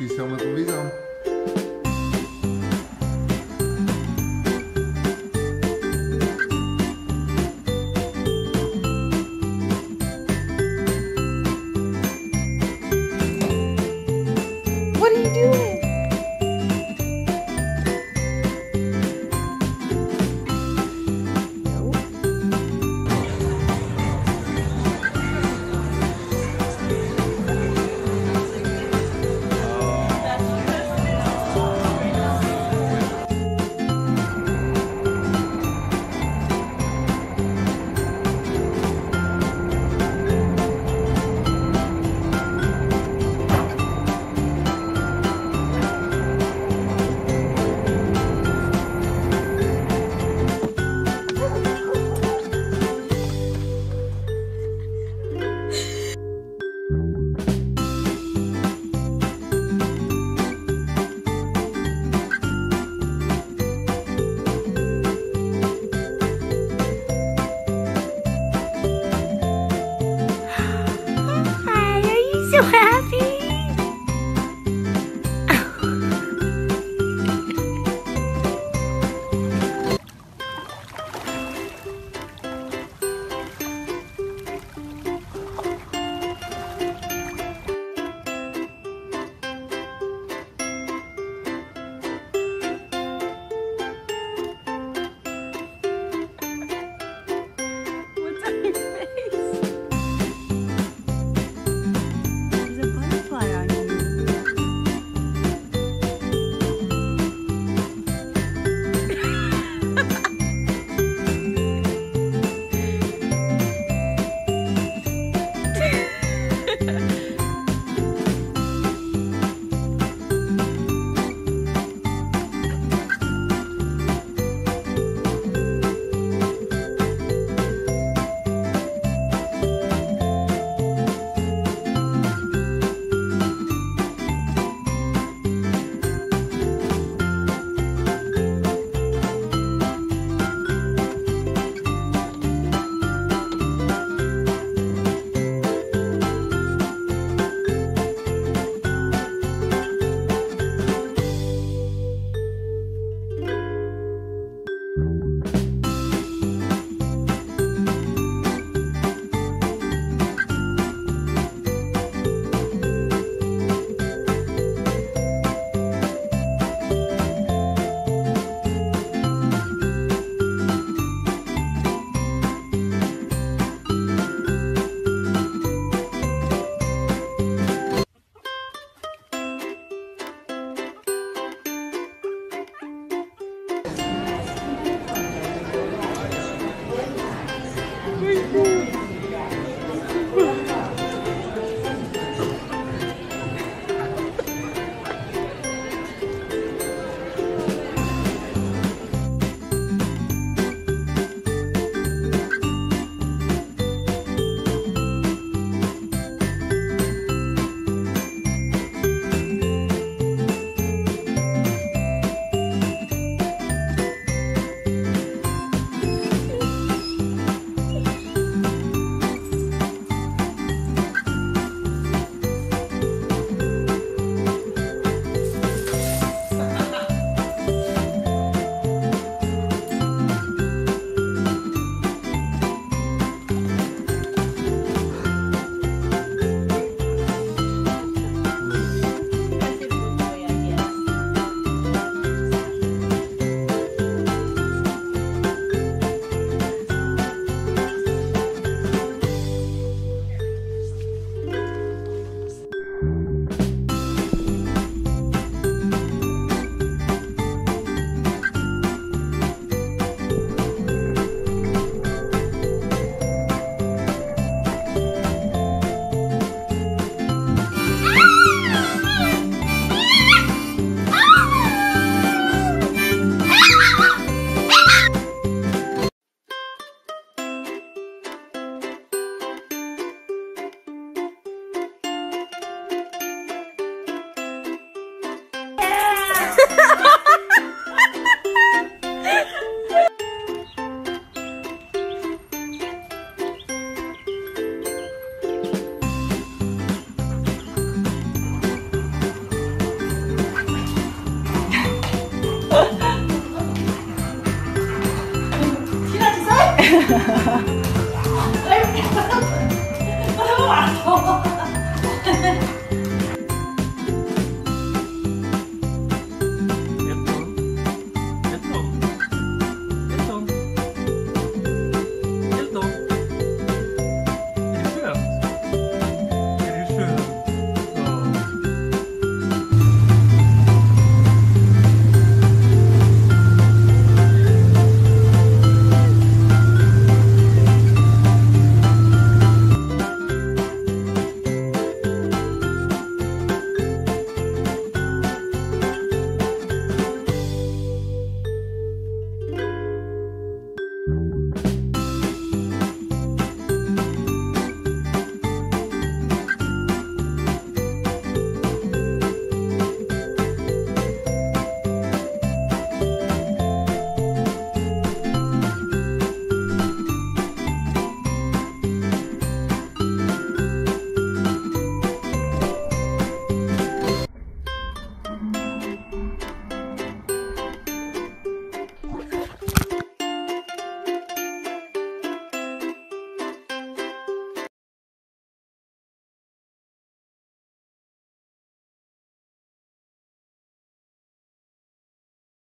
Isso é uma televisão. What are you doing? 哈哈哈